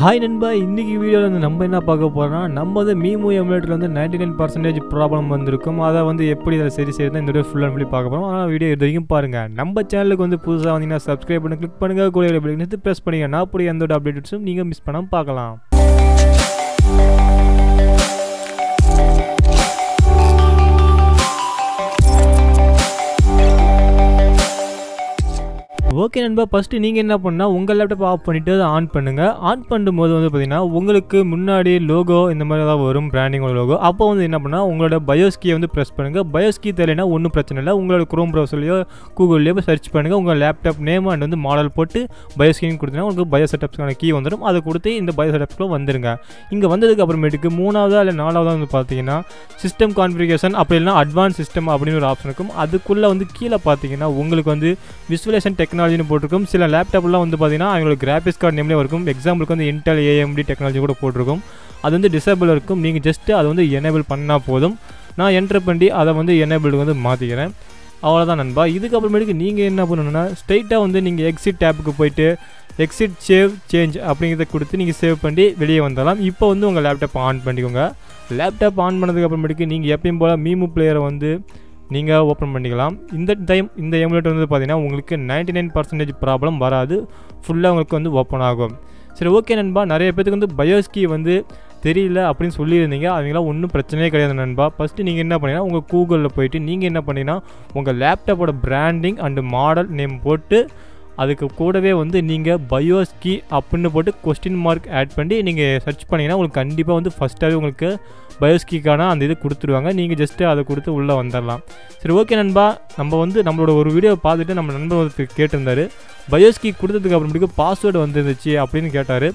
Hi நண்பா. இன்றைக்கி வீடியோவில் வந்து நம்ம என்ன பார்க்க போகிறோம்னா நம்ம வந்து மீமு எமுலேட்டர் வந்து நைன்டி நைன் பர்சன்டேஜ் ப்ராப்ளம் வந்திருக்கும். அதை வந்து எப்படி அதை சரி செய்யுது இந்த வீடியோ ஃபுல் அண்ட் ஃபுல்லி பார்க்க போகிறோம் ஆனால் வீடியோ இது வரைக்கும் பாருங்கள் நம்ம சேனலுக்கு வந்து புதுசாக வந்தீங்கன்னா சப்ஸ்கிரைப் பண்ணி கிளிக் பண்ணுங்கள் கூட எடுத்து ப்ரெஸ் பண்ணிங்க நான் அப்படி எந்த ஒரு அப்டேட்ஸும் நீங்கள் மிஸ் பண்ணாமல் பார்க்கலாம். ஓகே நண்பா. ஃபஸ்ட்டு நீங்கள் என்ன பண்ணால் உங்கள் லேப்டாப் ஆஃப் பண்ணிவிட்டு அதை ஆன் பண்ணுங்கள் ஆன் பண்ணும்போது வந்து பார்த்தீங்கன்னா உங்களுக்கு முன்னாடி லோகோ இந்த மாதிரி ஏதாவது வரும் பிராண்டிங்கோட லோகோ அப்போ வந்து என்ன பண்ணால் உங்களோட பயோஸ்கியை வந்து ப்ரெஸ் பண்ணுங்கள் பயோஸ்கி தெரியலனா ஒன்றும் பிரச்சனை இல்லை. உங்களோட குரோம் ப்ரௌசர்லையோ கூகுள்லேயோ போய் சர்ச் பண்ணுங்கள் உங்கள் லேப்டாப் நேம் அண்ட் வந்து மாடல் போட்டு பயோஸ்கின்னு கொடுத்தீங்கன்னா உங்களுக்கு பயோ செட்டப்ஸ்க்கான கீ வந்துடும் அதை கொடுத்து இந்த பயோ செட்டப்ஸ்க்குள்ள வந்துருங்க. இங்கே வந்ததுக்கு அப்புறமேட்டுக்கு மூணாவதா இல்லை நாலாவதா வந்து பார்த்தீங்கன்னா சிஸ்டம் கான்ஃபிகேஷன் அப்படி இல்லைனா அட்வான்ஸ் சிஸ்டம் அப்படின்னு ஒரு ஆப்ஷன் இருக்கும். அதுக்குள்ளே வந்து கீழே பார்த்தீங்கன்னா உங்களுக்கு வந்து விசுவலேஷன் டெக்னாலஜின்னு போட்டிருக்கும். சில லேப்டாப்லாம் வந்து பார்த்தீங்கன்னா அவங்களுக்கு கிராஃபிக்ஸ் கார்டு நேம்லேயே இருக்கும். எக்ஸாம்பிளுக்கு வந்து இன்டெல் ஏஎம்டி டெக்னாலஜி கூட போட்டிருக்கும். அது வந்து டிசேபிள் இருக்கும். நீங்கள் ஜஸ்ட்டு அதை வந்து எனேபிள் பண்ணால் போதும். நான் என்டர் பண்ணி அதை வந்து எனேபிளுக்கு வந்து மாற்றிக்கிறேன் அவ்வளோதான் நண்பா. இதுக்கப்புறமேட்டுக்கு நீங்கள் என்ன பண்ணணும்னா ஸ்ட்ரைட்டாக வந்து நீங்கள் எக்ஸிட் டேப்புக்கு போயிட்டு எக்ஸிட் சேவ் சேஞ்ச் அப்படிங்கிறத கொடுத்து நீங்கள் சேவ் பண்ணி வெளியே வந்துடலாம். இப்போ வந்து உங்கள் லேப்டாப் ஆன் பண்ணிக்கோங்க. லேப்டாப் ஆன் பண்ணதுக்கப்புறமேட்டுக்கு நீங்கள் எப்பயும் போல் மீமு பிளேயரை வந்து நீங்கள் ஓப்பன் பண்ணிக்கலாம். இந்த டைம் இந்த எமுலேட்டர் வந்து பார்த்தீங்கன்னா உங்களுக்கு நைன்டி நைன் பர்சன்டேஜ் ப்ராப்ளம் வராது ஃபுல்லாக உங்களுக்கு வந்து ஓப்பன் ஆகும். சரி ஓகே நண்பா. நிறைய பேத்துக்கு வந்து பயோஸ்கி வந்து தெரியல அப்படின்னு சொல்லியிருந்தீங்க. அவங்களாம் ஒன்றும் பிரச்சனையே கிடையாது நண்பா. ஃபஸ்ட்டு நீங்கள் என்ன பண்ணீங்கன்னா உங்கள் கூகுளில் போயிட்டு நீங்கள் என்ன பண்ணீங்கன்னா உங்கள் லேப்டாப்போட பிராண்டிங் அண்டு மாடல் நேம் போட்டு அதுக்கு கூடவே வந்து நீங்கள் பயோஸ்கி அப்படின்னு போட்டு கொஸ்டின் மார்க் ஆட் பண்ணி நீங்கள் சர்ச் பண்ணிங்கன்னா உங்களுக்கு கண்டிப்பாக வந்து ஃபஸ்ட்டாகவே உங்களுக்கு பயோஸ்கிக்கான அந்த இது கொடுத்துருவாங்க. நீங்கள் ஜஸ்ட்டு அதை கொடுத்து உள்ளே வந்துடலாம். சரி ஓகே நண்பா. நம்ம வந்து நம்மளோட ஒரு வீடியோ பார்த்துட்டு நம்ம நண்பர் ஒருத்தர் கேட்டிருந்தார். பயோஸ்கி கொடுத்ததுக்கு அப்புறமேட்டுக்கு பாஸ்வேர்டு வந்துருந்துச்சு அப்படின்னு கேட்டார்.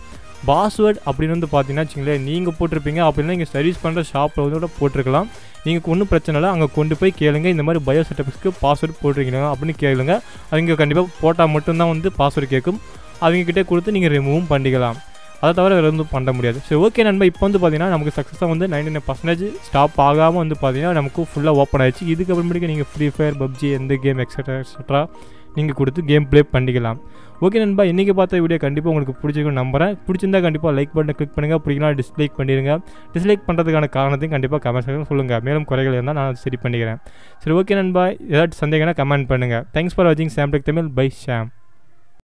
பாஸ்வேர்டு அப்படின்னு வந்து பார்த்தீங்கன்னா வச்சுங்களேன் நீங்கள் போட்டிருப்பீங்க. அப்படின்னா நீங்கள் சர்வீஸ் பண்ணுற ஷாப்பில் வந்து கூட போட்டிருக்கலாம். நீங்கள் ஒன்றும் பிரச்சனை இல்லை. அங்கே கொண்டு போய் கேளுங்க. இந்த மாதிரி பயோ செட்டப்ஸ்க்கு பாஸ்வேர்டு போட்டிருக்கீங்க அப்படின்னு கேளுங்க. அவங்க கண்டிப்பாக போட்டால் மட்டும்தான் வந்து பாஸ்வேர்டு கேட்கும். அவங்கக்கிட்டே கொடுத்து நீங்கள் ரிமூவும் பண்ணிக்கலாம். அதை தவிர வேறு எதுவும் பண்ண முடியாது. சரி ஓகே நண்பா. இப்போ வந்து பார்த்தீங்கன்னா நமக்கு சக்ஸஸாக வந்து நைன்டி நைன் பர்சன்டேஜ் ஸ்டாப் ஆகாமல் வந்து பார்த்தீங்கன்னா நமக்கு ஃபுல்லாக ஓப்பன் ஆயிடுச்சு. இதுக்கப்புறமேட்டுக்கு நீங்கள் ஃப்ரீ ஃபயர் பப்ஜி எந்த கேம் எக்ஸட்ரா எக்ஸட்ரா நீங்கள் கொடுத்து கேம் ப்ளே பண்ணிக்கலாம். ஓகே நண்பா இன்றைக்கி பார்த்த வீடியோ கண்டிப்பாக உங்களுக்கு பிடிச்சிருக்கும் நம்புறேன். பிடிச்சிருந்தா கண்டிப்பாக லைக் பட்டனை கிளிக் பண்ணுங்கள் பிடிக்கலாம் டிஸ்லைக் பண்ணிடுங்க. டிஸ்லைக் பண்ணுறதுக்கான காரணத்தையும் கண்டிப்பாக கமெண்ட் செக்ஷன் சொல்லுங்கள் மேலும் குறைகள் இருந்தால் நான் சரி பண்ணிக்கிறேன். சரி ஓகே நண்பா. ஏதாச்சும் சந்தேகம்னா கமெண்ட் பண்ணுங்கள் தேங்க்ஸ் ஃபார் வாட்சிங் சாம்டெக் தமிழ் பை ஷாம்